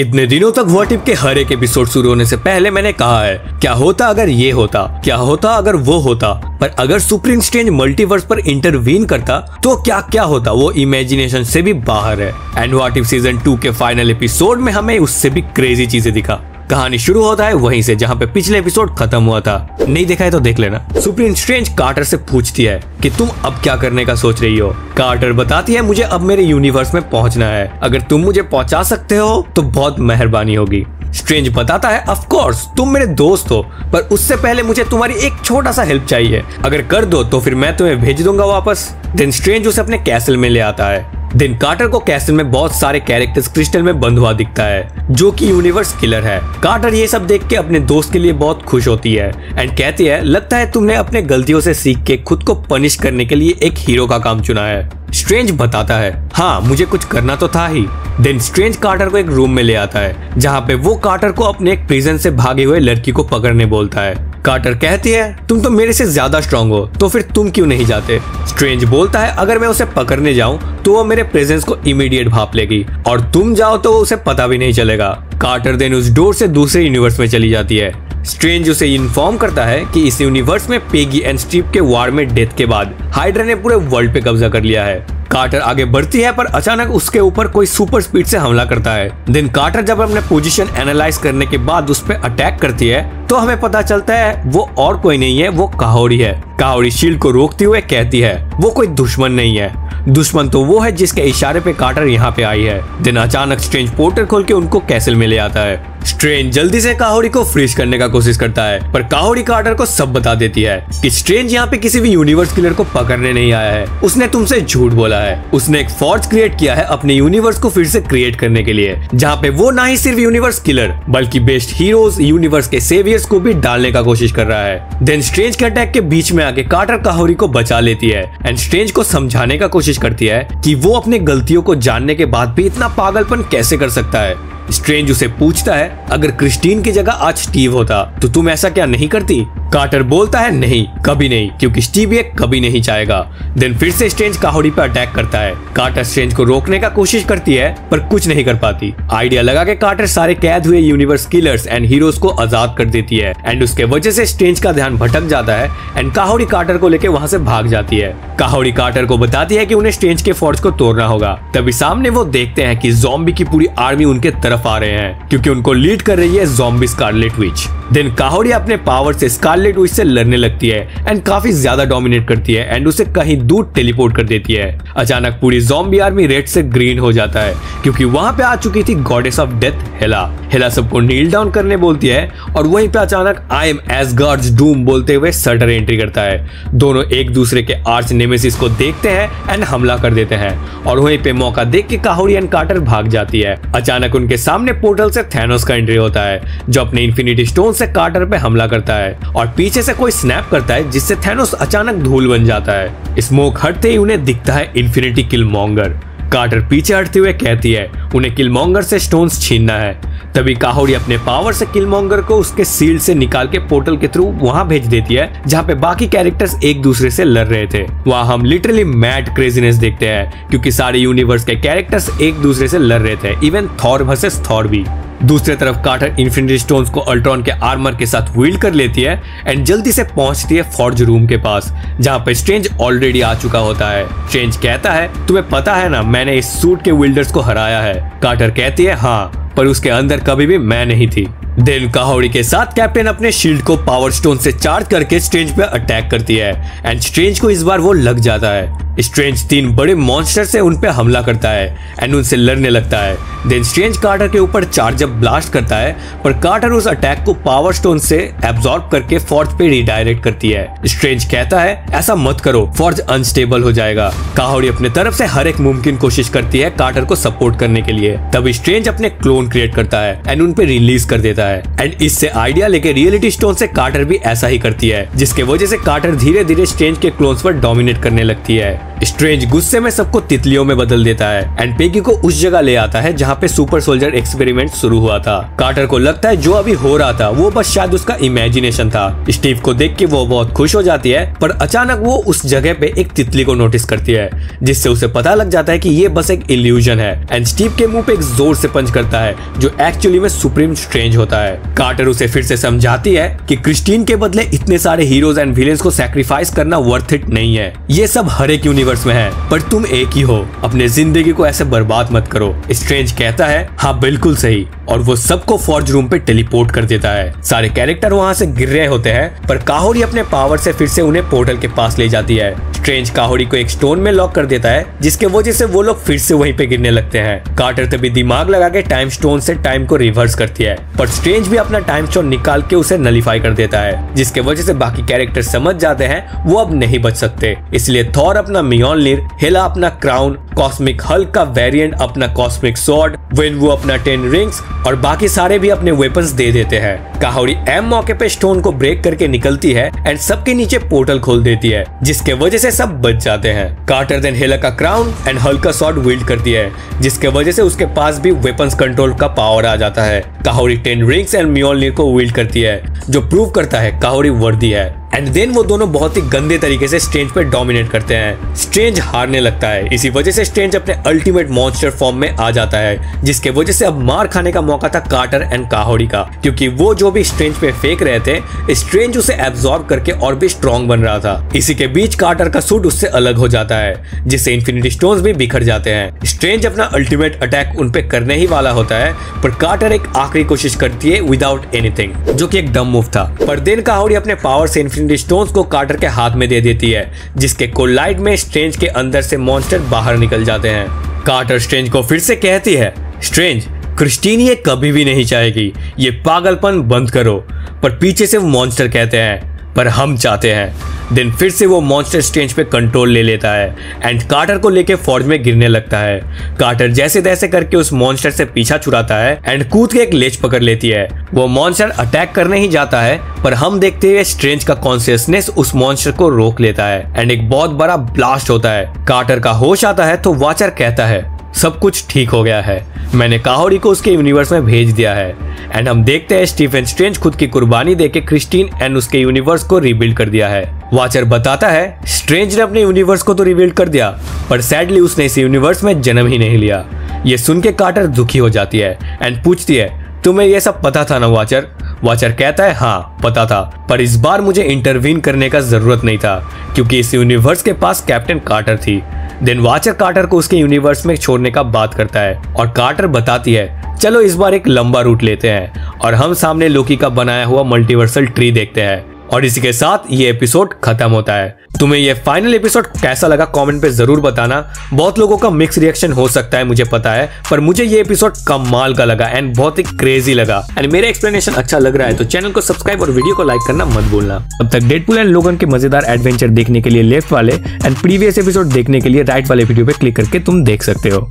इतने दिनों तक वर्टिप के हर एक एपिसोड शुरू होने से पहले मैंने कहा है, क्या होता अगर ये होता? क्या होता अगर वो होता? पर अगर सुप्रीम स्ट्रेंज मल्टीवर्स पर इंटरवीन करता तो क्या क्या होता? वो इमेजिनेशन से भी बाहर है। And what if season two के फाइनल एपिसोड में हमें उससे भी क्रेजी चीज़ें दिखा? कहानी शुरू होता है वहीं से, जहाँ पे पिछले एपिसोड खत्म हुआ था। नहीं देखा है तो देख लेना। सुप्रीम स्ट्रेंज कार्टर से पूछती है कि तुम अब क्या करने का सोच रही हो? कार्टर बताती है, मुझे अब मेरे यूनिवर्स में पहुँचना है। अगर तुम मुझे पहुँचा सकते हो तो बहुत मेहरबानी होगी। स्ट्रेंज बताता है ऑफ़ कोर्स तुम मेरे दोस्त हो, पर उससे पहले मुझे तुम्हारी एक छोटा सा हेल्प चाहिए। अगर कर दो तो फिर मैं तुम्हें भेज दूँगा वापस। देन स्ट्रेंज उसे अपने कैसल में ले आता है। दिन कार्टर को कैसल में बहुत सारे कैरेक्टर्स क्रिस्टल में बंद हुआ दिखता है, जो कि यूनिवर्स किलर है। कार्टर ये सब देख के अपने दोस्त के लिए बहुत खुश होती है एंड कहती है, लगता है तुमने अपने गलतियों से सीख के खुद को पनिश करने के लिए एक हीरो का काम चुना है। स्ट्रेंज बताता है हाँ मुझे कुछ करना तो था ही। देन स्ट्रेंज कार्टर को एक रूम में ले आता है, जहाँ पे वो कार्टर को अपने एक प्रिजन से भागे हुए लड़की को पकड़ने बोलता है। कार्टर कहती है, तुम तो मेरे से ज़्यादा स्ट्रांग हो तो फिर तुम क्यों नहीं जाते? स्ट्रेंज बोलता है, अगर मैं उसे पकड़ने जाऊँ तो वो मेरे प्रेजेंस को इमीडिएट भाप लेगी, और तुम जाओ तो उसे पता भी नहीं चलेगा। कार्टर देन उस डोर से दूसरे यूनिवर्स में चली जाती है। स्ट्रेंज उसे इन्फॉर्म करता है कि इस यूनिवर्स में पेगी एंड स्टीव के वार में डेथ के बाद हाइड्रा ने पूरे वर्ल्ड पे कब्जा कर लिया है। कार्टर आगे बढ़ती है, पर अचानक उसके ऊपर कोई सुपर स्पीड से हमला करता है। देन कार्टर जब अपने पोजीशन एनालाइज करने के बाद उस पर अटैक करती है तो हमें पता चलता है, वो और कोई नहीं है, वो काहोड़ी है। काहोड़ी शील्ड को रोकते हुए कहती है, वो कोई दुश्मन नहीं है। दुश्मन तो वो है जिसके इशारे पे कार्टर यहाँ पे आई है। दिन अचानक स्ट्रेंज पोर्टल खोल के उनको कैसल में ले आता है। स्ट्रेंज जल्दी से काहोड़ी को फ्रीज करने का कोशिश करता है, पर काहोड़ी कार्टर को सब बता देती है कि स्ट्रेंज यहाँ पे किसी भी यूनिवर्स किलर को पकड़ने नहीं आया है। उसने तुमसे झूठ बोला है। उसने एक फॉर्ज क्रिएट किया है अपने यूनिवर्स को फिर से क्रिएट करने के लिए, जहाँ पे वो ना ही सिर्फ़ यूनिवर्स किलर बल्कि बेस्ट हीरोज यूनिवर्स के सेवियर्स को भी डालने का कोशिश कर रहा है। देन स्ट्रेंज के अटैक के बीच में आके कार्टर काहोरी को बचा लेती है। एंड स्ट्रेंज को समझाने का कोशिश करती है कि वो अपने गलतियों को जानने के बाद भी इतना पागलपन कैसे कर सकता है। स्ट्रेंज उसे पूछता है, अगर क्रिस्टीन की जगह आज स्टीव होता तो तुम ऐसा क्या नहीं करती? कार्टर बोलता है, नहीं, कभी नहीं, क्योंकि स्टीव ये कभी नहीं चाहेगा। देन फिर से स्ट्रेंज काहोड़ी पर अटैक करता है। कार्टर स्ट्रेंज को रोकने का कोशिश करती है, पर कुछ नहीं कर पाती। आइडिया लगा के कार्टर सारे कैद हुए यूनिवर्स किलर्स एंड हीरोज को आज़ाद कर देती है, एंड उसके वजह से स्ट्रेंज का ध्यान भटक जाता है, एंड काहोड़ी कार्टर को लेकर वहाँ से भाग जाती है। काहोड़ी कार्टर को बताती है की उन्हें स्ट्रेंज के फोर्स को तोड़ना होगा। तभी सामने वो देखते हैं की जोम्बी की पूरी आर्मी उनके तरफ़ आ रहे हैं, क्योंकि उनको लीड कर रही है zombie Scarlet Witch then Kahhori अपने पावर से स्कारलेट विच से लड़ने लगती है एंड काफ़ी ज़्यादा डोमिनेट करती है एंड उसे कहीं दूर टेलीपोर्ट कर देती है। अचानक पूरी जोम्बी आर्मी रेड से ग्रीन हो जाता है, क्योंकि वहाँ पे आ चुकी थी goddess of death Hela Hela सबको नील डाउन करने बोलती है, और वहीं पे अचानक आई एम एस गार्ड्स डूम बोलते हुए सटर एंट्री करता है। दोनों एक दूसरे के आर्च नेमेसिस को देखते हैं एंड हमला कर देते हैं, और वहीं पे मौका देख के काहोरी एंड कार्टर भाग जाती है। अचानक उनके सामने पोर्टल से थैनोस का एंट्री होता है, जो अपने इन्फिनिटी स्टोन से कार्टर पे हमला करता है और पीछे से कोई स्नैप करता है, जिससे थैनोस अचानक धूल बन जाता है। स्मोक हटते ही उन्हें दिखता है इन्फिनिटी किल मॉन्गर कार्टर पीछे हटते हुए कहती है, उन्हें किलमोंगर से स्टोन्स छीनना है। तभी काहोड़ी अपने पावर से किलमोंगर को उसके सील से निकाल के पोर्टल के थ्रू वहाँ भेज देती है, जहाँ पे बाकी कैरेक्टर्स एक दूसरे से लड़ रहे थे। वहाँ हम लिटरली मैड क्रेजीनेस देखते हैं, क्योंकि सारे यूनिवर्स के कैरेक्टर्स एक दूसरे से लड़ रहे थे इवन थॉर वर्सेस थॉर भी। दूसरी तरफ़ कार्टर इन्फिनिटी स्टोन्स को अल्ट्रॉन के आर्मर के साथ व्हील कर लेती है एंड जल्दी से पहुँचती है फॉर्ज रूम के पास, जहाँ पे स्ट्रेंज ऑलरेडी आ चुका होता है। स्ट्रेंज कहता है, तुम्हें पता है ना, मैंने इस सूट के विल्डर्स को हराया है। कार्टर कहती है हाँ पर उसके अंदर कभी भी मैं नहीं थी। देन काहोड़ी के साथ कैप्टन अपने शील्ड को पावर स्टोन से चार्ज करके स्ट्रेंज पे अटैक करती है। एंड स्ट्रेंज को इस बार वो लग जाता है। स्ट्रेंज तीन बड़े मॉन्स्टर से उन पे हमला करता है एंड उनसे लड़ने लगता है। देन स्ट्रेंज कार्टर के ऊपर चार्ज अप ब्लास्ट करता है, पर कार्टर उस अटैक को पावर स्टोन से एब्जॉर्ब करके फोर्ज पे रिडायरेक्ट करती है। स्ट्रेंज कहता है, ऐसा मत करो, फोर्ज अनस्टेबल हो जाएगा। काहोड़ी अपने तरफ़ से हर एक मुमकिन कोशिश करती है कार्टर को सपोर्ट करने के लिए। तब स्ट्रेंज अपने क्लोन क्रिएट करता है एंड उन पे रिलीज़ कर देता है। है। एंड इससे आइडिया लेके रियलिटी स्टोन से कार्टर भी ऐसा ही करती है, जिसके वजह से कार्टर धीरे धीरे स्ट्रेंज के क्लोन्स पर डोमिनेट करने लगती है। स्ट्रेंज गुस्से में सबको तितलियों में बदल देता है एंड पेगी को उस जगह ले आता है जहाँ पे सुपर सोल्जर एक्सपेरिमेंट शुरू हुआ था। कार्टर को लगता है जो अभी हो रहा था, वो बस शायद उसका इमेजिनेशन था। स्टीव को देख के वो बहुत खुश हो जाती है, पर अचानक वो उस जगह पे एक तितली को नोटिस करती है, जिससे उसे पता लग जाता है की ये बस एक इल्यूजन है। एंड स्टीव के मुँह पे एक ज़ोर से पंच करता है, जो एक्चुअली में सुप्रीम स्ट्रेंज होता है। कार्टर उसे फिर से समझाती है कि क्रिस्टीन के बदले इतने सारे हीरोज एंड विलेंस को सेक्रीफाइस करना वर्थ इट नहीं है। ये सब हर एक यूनिवर्स में है, पर तुम एक ही हो। अपने ज़िंदगी को ऐसे बर्बाद मत करो। स्ट्रेंज कहता है हाँ बिल्कुल सही। और वो सबको फॉर्ज रूम पे टेलीपोर्ट कर देता है। सारे कैरेक्टर वहाँ से गिर रहे होते हैं, पर काहोरी अपने पावर से फिर से उन्हें पोर्टल के पास ले जाती है। स्ट्रेंज काहोरी को एक स्टोन में लॉक कर देता है, जिसके वजह से वो लोग फिर से वहीं पे गिरने लगते हैं। कार्टर तभी दिमाग लगा के टाइम स्टोन से टाइम को रिवर्स करती है, पर स्ट्रेंज भी अपना टाइम स्टोन निकाल के उसे नलीफाई कर देता है, जिसके वजह से बाकी कैरेक्टर समझ जाते हैं, वो अब नहीं बच सकते। इसलिए थॉर अपना मियोनलिर हिला अपना क्राउन, कॉस्मिक हल्क का वेरिएंट, अपना कॉस्मिक सॉर्ड वेन वो अपना टेन रिंग्स और बाकी सारे भी अपने वेपन्स दे देते हैं। काहोरी एम मौके पे स्टोन को ब्रेक करके निकलती है एंड सबके नीचे पोर्टल खोल देती है, जिसके वजह से सब बच जाते हैं। कार्टर देन हेला का क्राउन एंड हल्का सॉर्ड विल्ड करती है, जिसके वजह से उसके पास भी वेपन्स कंट्रोल का पावर आ जाता है। Kahhori ten rings and Mjolnir को विल्ड करती है, जो प्रूव करता है काहोरी वर्दी है। एंड देन वो दोनों बहुत ही गंदे तरीके से स्ट्रेंज पर डोमिनेट करते हैं। स्ट्रेंज हारने लगता है। इसी वजह से स्ट्रेंज अपने अल्टीमेट मॉन्स्टर फॉर्म में आ जाता है, जिसके वजह से अब मार खाने का मौका था कार्टर एंड काहोड़ी का। क्योंकि वो जो भी स्ट्रेंज पे फेंक रहे थे स्ट्रेंज उसे एब्सॉर्ब करके और भी स्ट्रॉन्ग बन रहा था। इसी के बीच कार्टर का सूट उससे अलग हो जाता है, जिससे इन्फिनिटी स्टोन भी बिखर जाते हैं। स्ट्रेंज अपना अल्टीमेट अटैक उन पे करने ही वाला होता है, पर कार्टर एक आखिरी कोशिश करती है विदाउट एनीथिंग जो की एक डम मूव था। पर देन काहोड़ी अपने पावर से इन्फिनिटी स्टोन्स को कार्टर के हाथ में दे देती है, जिसके कोलाइट में स्ट्रेंज के अंदर से मॉन्स्टर बाहर निकल जाते हैं। कार्टर स्ट्रेंज को फिर से कहती है स्ट्रेंज क्रिस्टीन ये कभी भी नहीं चाहेगी। ये पागलपन बंद करो। पर पीछे से वो मॉन्स्टर कहते हैं पर हम चाहते हैं। देन फिर से वो मॉन्स्टर स्टेज पे कंट्रोल ले लेता है एंड कार्टर को लेके फौज में गिरने लगता है। कार्टर जैसे तैसे करके उस मॉन्स्टर से पीछा छुड़ाता है एंड कूद के एक लेच पकड़ लेती है। वो मॉन्स्टर अटैक करने ही जाता है, पर हम देखते हुए स्ट्रेंज का कॉन्सियसनेस उस मॉन्स्टर को रोक लेता है एंड एक बहुत बड़ा ब्लास्ट होता है। कार्टर का होश आता है तो वाचर कहता है, सब कुछ ठीक हो गया है। मैंने काहोरी को उसके यूनिवर्स में भेज दिया है। एंड हम देखते हैं स्टीफन स्ट्रेंज खुद की कुर्बानी देके क्रिस्टीन एंड उसके यूनिवर्स को रिबिल्ड कर दिया है। वाचर बताता है स्ट्रेंज ने अपने यूनिवर्स को तो रिबिल्ड कर दिया, पर सैडली उसने इस यूनिवर्स में जन्म ही नहीं लिया। ये सुन के कार्टर दुखी हो जाती है एंड पूछती है, तुम्हें ये सब पता था ना वाचर वाचर कहता है हाँ पता था, पर इस बार मुझे इंटरवीन करने का ज़रूरत नहीं था, क्योंकि इस यूनिवर्स के पास कैप्टन कार्टर थी। देन वाचर कार्टर को उसके यूनिवर्स में छोड़ने का बात करता है और कार्टर बताती है, चलो इस बार एक लंबा रूट लेते हैं और हम सामने लोकी का बनाया हुआ मल्टीवर्सल ट्री देखते हैं और इसी के साथ ये एपिसोड खत्म होता है। तुम्हें ये फाइनल एपिसोड कैसा लगा कमेंट पे ज़रूर बताना। बहुत लोगों का मिक्स रिएक्शन हो सकता है, मुझे पता है, पर मुझे ये एपिसोड कमाल का लगा एंड बहुत ही क्रेजी लगा। एंड मेरा एक्सप्लेनेशन अच्छा लग रहा है तो चैनल को सब्सक्राइब और वीडियो को लाइक करना मत भूलना। अब तक डेडपुल एंड लोगन के मज़ेदार एडवेंचर देखने के लिए लेफ़्ट वाले एंड प्रीवियस एपिसोड देखने के लिए राइट वाले वीडियो पे क्लिक करके तुम देख सकते हो।